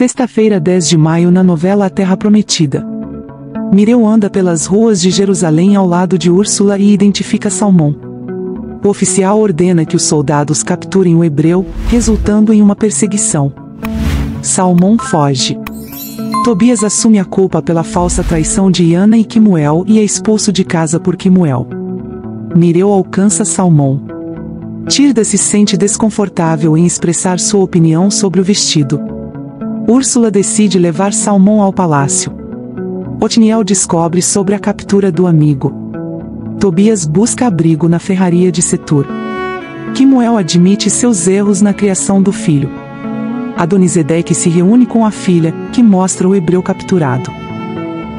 Sexta-feira 10 de maio na novela A Terra Prometida. Mireu anda pelas ruas de Jerusalém ao lado de Úrsula e identifica Salmão. O oficial ordena que os soldados capturem o hebreu, resultando em uma perseguição. Salmão foge. Tobias assume a culpa pela falsa traição de Iana e Kimuel e é expulso de casa por Kimuel. Mireu alcança Salmão. Tirda se sente desconfortável em expressar sua opinião sobre o vestido. Úrsula decide levar Salmão ao palácio. Otniel descobre sobre a captura do amigo. Tobias busca abrigo na ferraria de Setur. Kimuel admite seus erros na criação do filho. Adonisedeque se reúne com a filha, que mostra o hebreu capturado.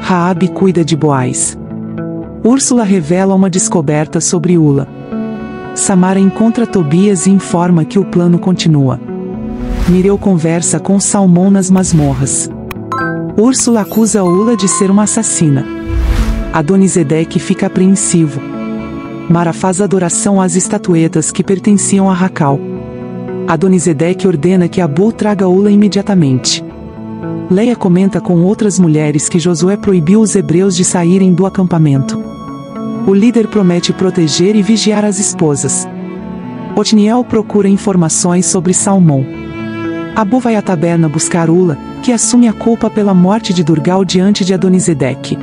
Raabe cuida de Boaz. Úrsula revela uma descoberta sobre Ula. Samara encontra Tobias e informa que o plano continua. Mireu conversa com Salmão nas masmorras. Úrsula acusa Ula de ser uma assassina. Adonisedeque fica apreensivo. Mara faz adoração às estatuetas que pertenciam a Racal. Adonisedeque ordena que Abu traga Ula imediatamente. Leia comenta com outras mulheres que Josué proibiu os hebreus de saírem do acampamento. O líder promete proteger e vigiar as esposas. Otniel procura informações sobre Salmão. Abu vai à taberna buscar Ula, que assume a culpa pela morte de Durgal diante de Adonisedec.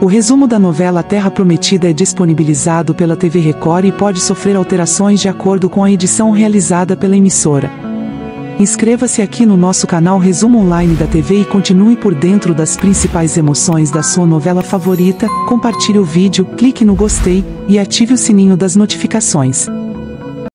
O resumo da novela Terra Prometida é disponibilizado pela TV Record e pode sofrer alterações de acordo com a edição realizada pela emissora. Inscreva-se aqui no nosso canal Resumo Online da TV e continue por dentro das principais emoções da sua novela favorita. Compartilhe o vídeo, clique no gostei e ative o sininho das notificações.